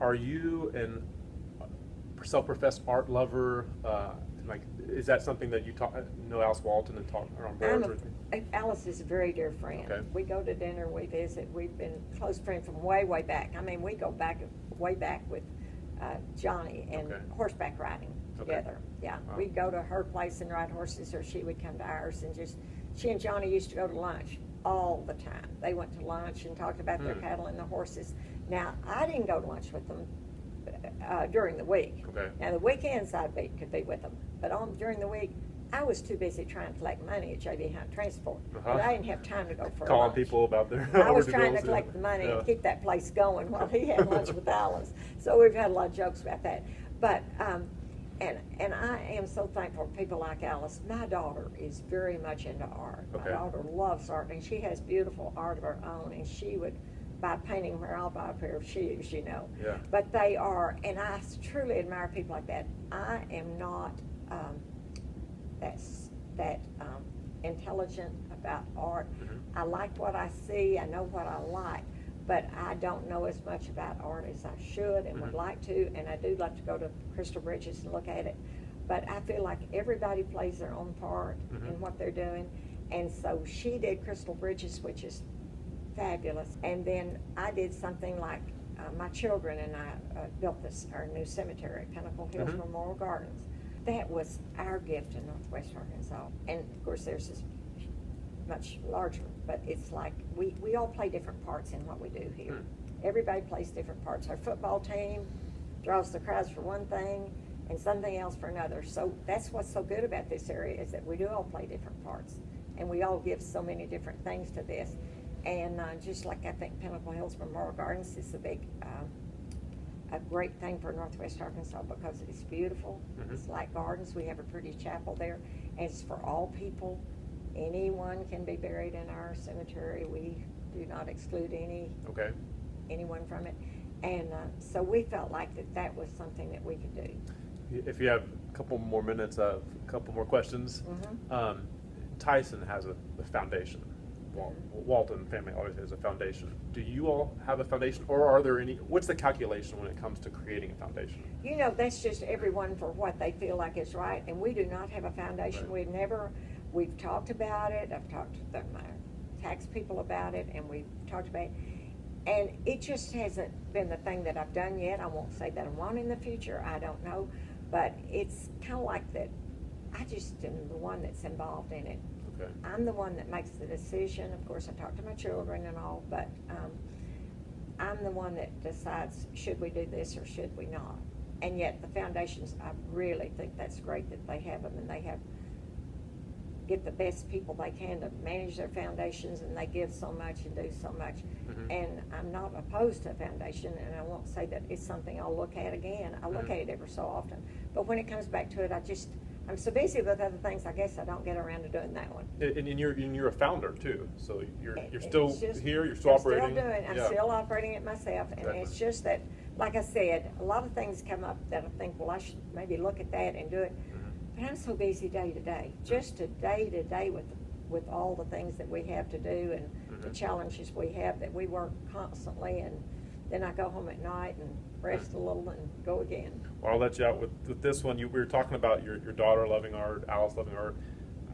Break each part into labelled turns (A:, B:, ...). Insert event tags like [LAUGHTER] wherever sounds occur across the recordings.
A: are you an self-professed art lover? Uh, like, is that something that you talk, know Alice Walton and talk her on boards or
B: Alice is a very dear friend.
A: Okay.
B: We go to dinner, we visit, we've been close friends from way, way back. I mean, we go back, way back with uh, Johnny and
A: Okay.
B: horseback riding
A: Okay.
B: together. Yeah,
A: Wow.
B: we'd go to her place and ride horses, or she would come to ours and just, she and Johnny used to go to lunch all the time. They went to lunch and talked about their
A: Hmm.
B: cattle and the horses. Now, I didn't go to lunch with them uh, during the week.
A: Okay.
B: Now, the weekends I'd be, could be with them, but on, during the week, I was too busy trying to collect money at JB Hunt Transport.
A: Uh-huh.
B: I didn't have time to go for
A: Calling
B: lunch.
A: people about their
B: I was trying to collect the money
A: Yeah.
B: and keep that place going while he had lunch with [LAUGHS] Alice. So we've had a lot of jokes about that. But, um, and, and I am so thankful for people like Alice. My daughter is very much into art.
A: Okay.
B: My daughter loves art and she has beautiful art of her own and she would buy painting where I'll buy a pair of shoes, you know.
A: Yeah.
B: But they are, and I truly admire people like that. I am not, um, that's, that, um, intelligent about art.
A: Mhm.
B: I like what I see, I know what I like, but I don't know as much about art as I should and would
A: Mhm.
B: like to, and I do like to go to Crystal Bridges and look at it. But I feel like everybody plays their own part
A: Mhm.
B: in what they're doing. And so she did Crystal Bridges, which is fabulous. And then I did something like, uh, my children and I uh, built this, our new cemetery at Pinnacle Hills
A: Mhm.
B: Memorial Gardens. That was our gift to Northwest Arkansas. And of course, there's this much larger, but it's like, we, we all play different parts in what we do here.
A: Hmm.
B: Everybody plays different parts. Our football team draws the crowds for one thing and something else for another. So that's what's so good about this area is that we do all play different parts. And we all give so many different things to this. And uh, just like I think Pinnacle Hills Memorial Gardens is a big, um, a great thing for Northwest Arkansas because it's beautiful.
A: Mhm.
B: It's like gardens. We have a pretty chapel there. And it's for all people. Anyone can be buried in our cemetery. We do not exclude any
A: Okay.
B: anyone from it. And uh, so we felt like that that was something that we could do.
A: If you have a couple more minutes, uh, a couple more questions.
B: Mhm.
A: Um, Tyson has a, a foundation. Wal- Walton family always has a foundation. Do you all have a foundation, or are there any? What's the calculation when it comes to creating a foundation?
B: You know, that's just everyone for what they feel like is right, and we do not have a foundation.
A: Right.
B: We've never, we've talked about it, I've talked to the, my tax people about it, and we've talked about it. And it just hasn't been the thing that I've done yet. I won't say that I won't in the future, I don't know. But it's kind of like that, I just am the one that's involved in it.
A: Okay.
B: I'm the one that makes the decision. Of course, I talk to my children and all, but um, I'm the one that decides should we do this or should we not. And yet, the foundations, I really think that's great that they have them and they have get the best people they can to manage their foundations and they give so much and do so much.
A: Mhm.
B: And I'm not opposed to a foundation and I won't say that it's something I'll look at again. I look
A: Mhm.
B: at it every so often. But when it comes back to it, I just, I'm so busy with other things, I guess I don't get around to doing that one.
A: And, and you're and you're a founder too, so you're you're still
B: just-
A: here. You're still
B: I'm
A: operating.
B: Still doing. I'm
A: Yeah.
B: still operating it myself, and
A: Exactly.
B: it's just that, like I said, a lot of things come up that I think, well, I should maybe look at that and do it.
A: Mhm.
B: But I'm so busy day to day, just to day to day with with all the things that we have to do and the
A: Mhm.
B: challenges we have that we work constantly, and then I go home at night and rest a little and go again.
A: Well, I'll let you out with, with this one. You, we were talking about your, your daughter loving art, Alice loving art.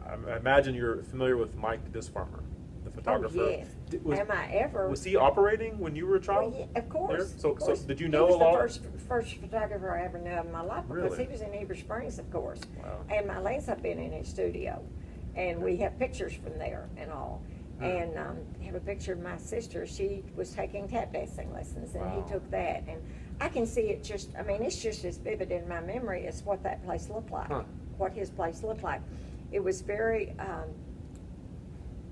A: I, I imagine you're familiar with Mike Disfarmer, the photographer.
B: Oh yes.
A: Did- was,
B: Am I ever?
A: was he operating when you were a child?
B: Well, yeah, of course.
A: there? So,
B: of course.
A: so did you know He
B: was
A: a lot?
B: the first, first photographer I ever knew in my life because
A: Really?
B: he was in Heber Springs, of course.
A: Wow.
B: And my lance have been in his studio, and we have pictures from there and all. And um, have a picture of my sister. She was taking tap dancing lessons, and
A: Wow.
B: he took that. And I can see it just. I mean, it's just as vivid in my memory as what that place looked like.
A: Huh.
B: What his place looked like. It was very. Um,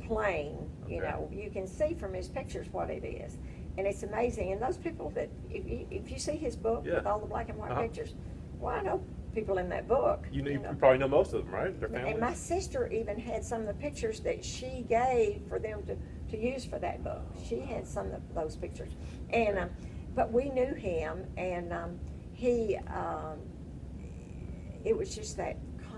B: plain, you know, you can see from his pictures what it is. And it's amazing. And those people that, if you, if you see his book with all the black and white
A: Uh-huh.
B: pictures, well, I know people in that book.
A: You, know, you probably know most of them, right? Their families.
B: And my sister even had some of the pictures that she gave for them to, to use for that book. She had some of those pictures. And, um, but we knew him and, um, he, um, it was just that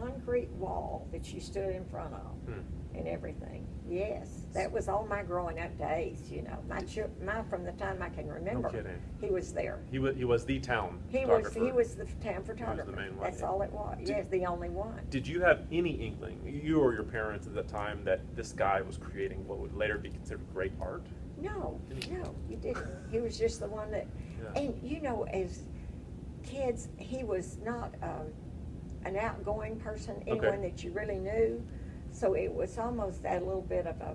B: concrete wall that you stood in front of
A: Hmm.
B: and everything. Yes, that was all my growing up days, you know. My, my, from the time I can remember,
A: kidding.
B: he was there.
A: He was, he was the town
B: He was, he was the town photographer.
A: main one,
B: That's all it was.
A: Did-
B: Yes, the only one.
A: Did you have any inkling, you or your parents at the time, that this guy was creating what would later be considered great art?
B: No, no, you didn't. He was just the one that,
A: Yeah.
B: and you know, as kids, he was not um, an outgoing person, anyone that you really knew. So it was almost that little bit of a,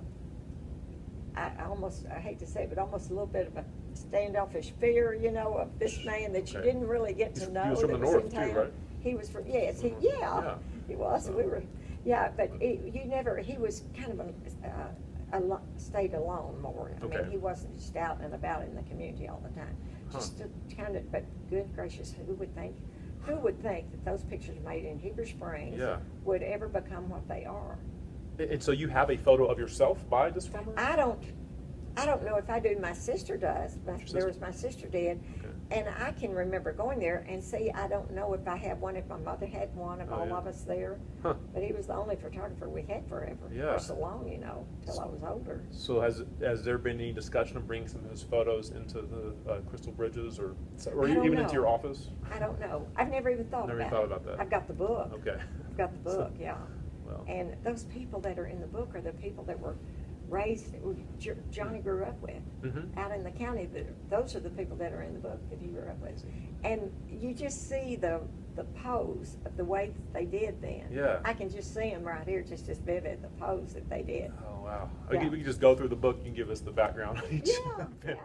B: I I almost, I hate to say it, but almost a little bit of a standoffish fear, you know, of this man that you
A: Okay.
B: didn't really get
A: He's-
B: to
A: he
B: know.
A: was from
B: that
A: the
B: in
A: north too,
B: town.
A: right?
B: He was from, yes, he,
A: Mhm.
B: yeah,
A: Yeah.
B: he was. We were, yeah, but he, you never, he was kind of a, uh, a lo- stayed alone more. I mean,
A: Okay.
B: he wasn't just out and about in the community all the time.
A: Huh.
B: Just to kind of, but good gracious, who would think, who would think that those pictures made in Heber Springs
A: Yeah.
B: would ever become what they are?
A: And and so you have a photo of yourself by Disfarmer?
B: I don't, I don't know if I do. My sister does. My,
A: Your
B: there was my sister did,
A: Okay.
B: and I can remember going there and see. I don't know if I have one. If my mother had one of
A: Oh,
B: all
A: yeah.
B: of us there,
A: Huh.
B: but he was the only photographer we had forever.
A: Yeah.
B: For so long, you know, till I was older.
A: So has, has there been any discussion of bringing some of his photos into the uh, Crystal Bridges or, or even into your office?
B: I don't know. I've never even thought
A: Never
B: about
A: thought about that.
B: I've got the book.
A: Okay.
B: I've got the [LAUGHS]
A: So-
B: book. yeah.
A: Well.
B: And those people that are in the book are the people that were raised, Johnny grew up with.
A: Mhm.
B: Out in the county, that, those are the people that are in the book that he grew up with. And you just see the, the pose of the way that they did then.
A: Yeah.
B: I can just see them right here, just as vivid, the pose that they did.
A: Oh, wow.
B: Yeah.
A: We could just go through the book and give us the background on each
B: yeah.